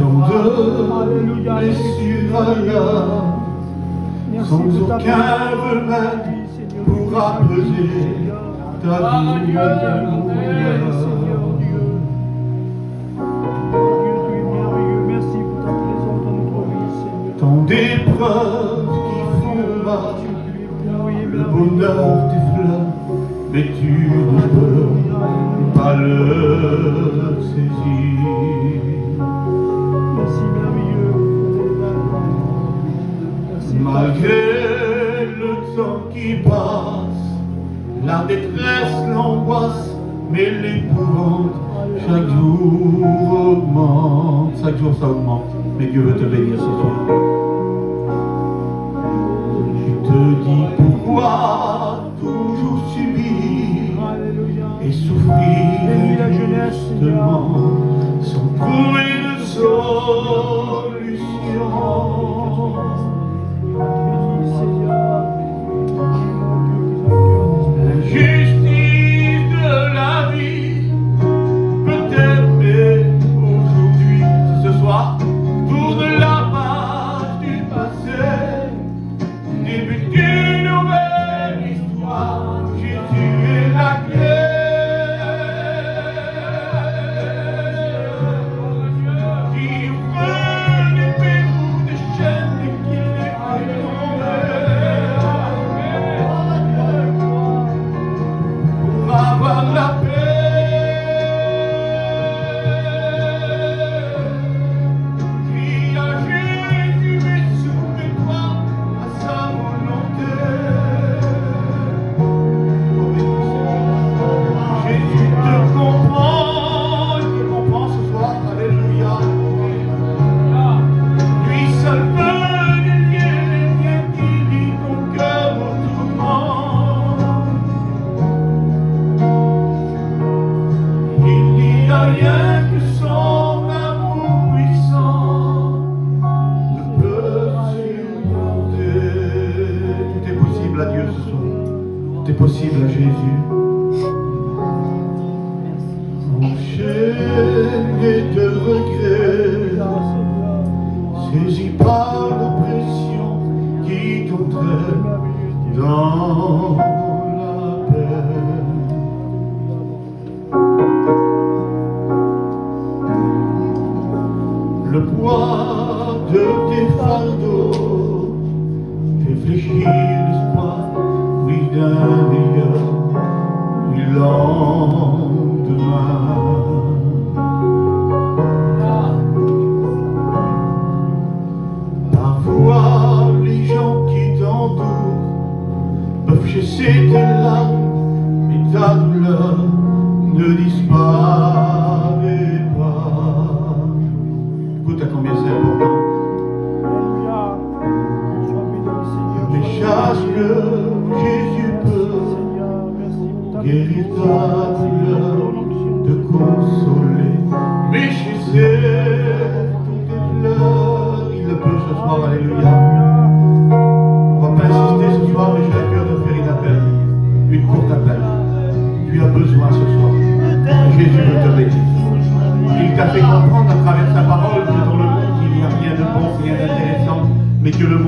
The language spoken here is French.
Alléluia. blessure sans aucun remède pour apaiser ta notre vie. Tant d'épreuves qui font bien, oui, le bonheur t'effleure, mais tu ne peux pas le saisir. Qui passe, la détresse, l'angoisse, mais l'épouvante, chaque jour augmente. Chaque jour ça augmente, mais Dieu veut te bénir ce soir. Je te dis pourquoi toujours subir et souffrir la jeunesse, sans trouver de solution. baby, est possible à Dieu ce soir. Tout est possible à Jésus. Enchaîné de regrets, saisi par l'oppression qui t'entraîne dans la peine. Le poids de tes fardeaux fait meilleur, oui, lendemain. Parfois, les gens qui t'entourent peuvent chasser tes larmes, mais ta douleur ne disparaît pas. Écoute à combien c'est important. Mais Sois douleur, te consoler. Toutes tes douleurs, il le peut ce soir, Alléluia. On va pas insister ce soir, mais j'ai à cœur de faire une appel, une courte appel. Tu as besoin ce soir. Jésus veut te bénir. Il t'a fait comprendre à travers sa parole que dans le monde, il n'y a rien de bon, rien d'intéressant, mais que le monde